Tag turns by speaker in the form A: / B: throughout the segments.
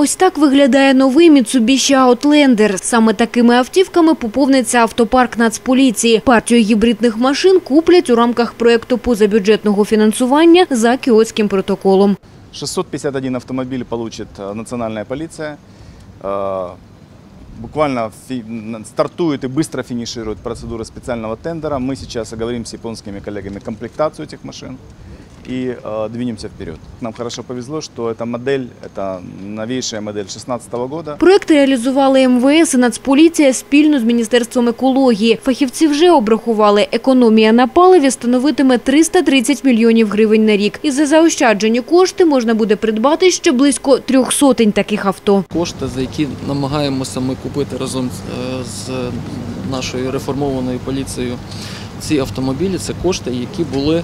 A: Ось так виглядає новий Mitsubishi Outlander. Саме такими автівками поповниться автопарк Нацполіції. Партію гібридних машин куплять у рамках проєкту позабюджетного фінансування за кіотським протоколом.
B: 651 автомобиль получит э, национальная полиция. Э, Буквально фи- н- стартует и быстро финиширует процедура специального тендера. Мы сейчас оговорим с японскими коллегами комплектацию этих машин и э, двинемся вперед. Нам хорошо повезло, что эта модель, это новейшая модель 2016 года.
A: Проект реалізували МВС і Нацполіція спільно з Міністерством екології. Фахівці вже обрахували, економія на паливі становитиме 330 мільйонів гривень на рік. І за заощаджені кошти можна буде придбати ще близько трьох сотень таких авто.
C: кошти, за які намагаємося ми купити разом з- е, з нашою реформованою поліцією ці автомобілі. Це кошти, які були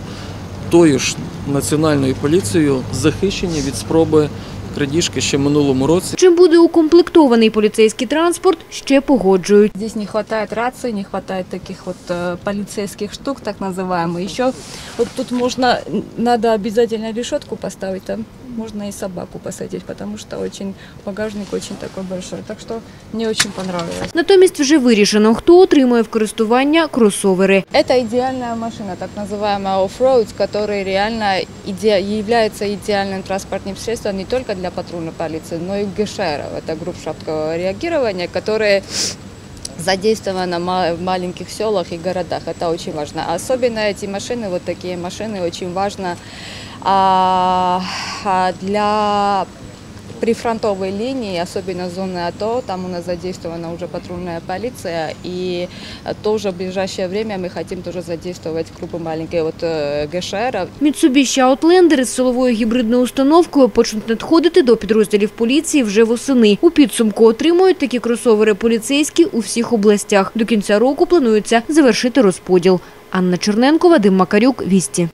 C: тою ж національною поліцією захищені від спроби крадіжки ще минулому році.
A: Чим буде укомплектований поліцейський транспорт, ще погоджують.
D: Здесь не хватает рации, не хватает таких вот э, полицейских штук, так называемых. Еще вот тут можно, надо обязательно решетку поставить, там можно и собаку посадить, потому что очень багажник очень такой большой. Так что мне очень понравилось.
A: Натомість вже вирішено, хто отримує в користування кросовери.
D: Это идеальная машина, так называемая оффроуд, который реально иде- является идеальным транспортным средством не только для патрульной полиции, но и ГШРов. Это группа шаткого реагирования, которые задействованы ма- в маленьких селах и городах. Это очень важно. Особенно эти машины, вот такие машины, очень важно а, а, для прифронтовой линии, особенно зоны АТО, там у нас задействована уже патрульная полиция, и э, тоже в ближайшее время мы хотим тоже задействовать группы маленькие вот э, ГШР,
A: Mitsubishi Outlander із силовою гібридною установкою почнуть надходити до підрозділів поліції вже восени. У підсумку отримують такі кросовери поліцейські у всіх областях. До кінця року планується завершити розподіл. Анна Черненко, Вадим Макарюк, Вісті.